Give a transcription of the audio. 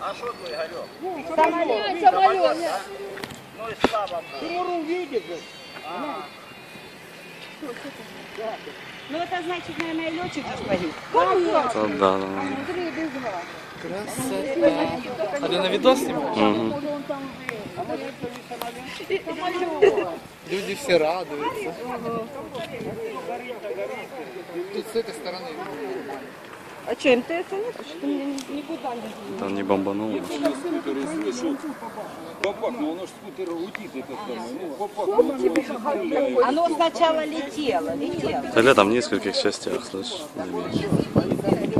А що твій Ігорьок? Самолет. Самолет. Ну і слава Богу. Тимуру видит же. Ну это значит, наверное, летчик же погиб. Та да, да. А ты на видос снимаешь? Угу. Люди все радуются. Тут с этой стороны. А что, МТС нет? Что мне никуда не Там не бомбануло. скутер слышу. Бабах, ну оно ж скутер летит этот самый. Ну, Оно сначала летело, летело. Да летом в нескольких частях, не меньше. Горит.